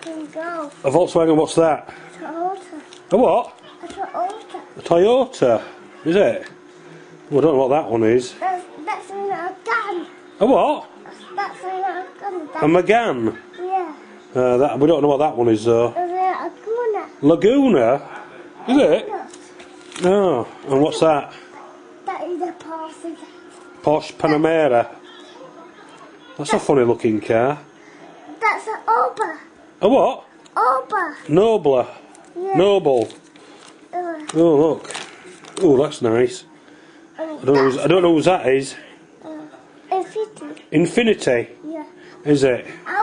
Volkswagen Golf. A Volkswagen, what's that? Toyota. A what? A Toyota. A Toyota, is it? Well, I don't know what that one is. That's, that's a gun. A what? That's a gun. That's, A yeah. Uh, that, we don't know what that one is though. That's a Guna. Laguna, is it? Oh, and what's that? That is a Porsche. Porsche Panamera. That's a funny looking car. That's an Uber. A what? Uber. Nobler. Yeah. Noble. Uh, Oh look. Oh, that's nice. I don't know. Who's, I don't know whose that is. uh, Infiniti. Infiniti, Yeah. is it? I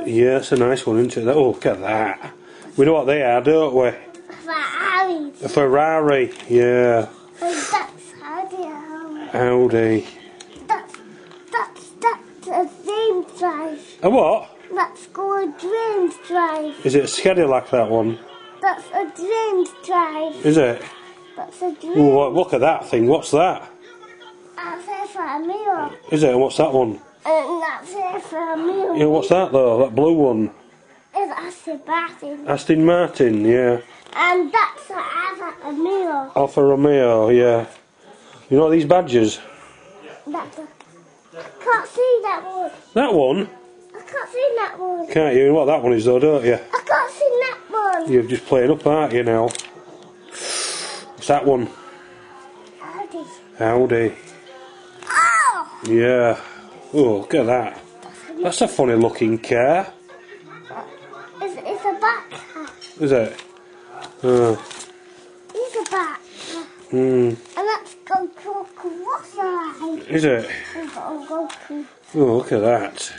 like Yeah, it's a nice one, isn't it? Oh, look at that. We know what they are, don't we? Ferrari. A Ferrari. Yeah. That's Audi. Audi. That's that's that's a dream drive. A what? That's called dream drive. Is it a Cadillac that one? That's a dream drive. Is it? That's a dream. Oh, look at that thing. What's that? That's it for a meal. Is it? And what's that one? And that's it for a meal. Yeah, what's that though? That blue one. It's Aston Martin. Aston Martin, yeah. And that's a other Romeo. Alfa Romeo, yeah. You know these badges? That's a. Can't see that one. That one? I can't see that one. Can't you? Know what that one is though, don't you? I can't see that one. You're just playing up, aren't you now? What's that one? Audi. Audi. Oh! Yeah. Oh, look at that. That's a funny looking car, It's, it's a bat car. is it? Uh, It's a back car. hmm. And that's go to a cross. Is it? We've got to go to. Oh, look at that.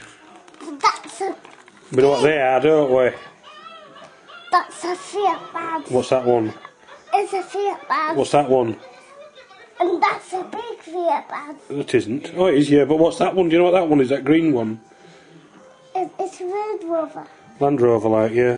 A. We know what they are, don't we? That's a Fiat badge. What's that one? It's a Fiat badge. What's that one? And that's a big Fiat badge. It isn't. Oh, it is, yeah, but what's that one? Do you know what that one is? That green one? It, it's Red Rover. Land Rover, like, yeah.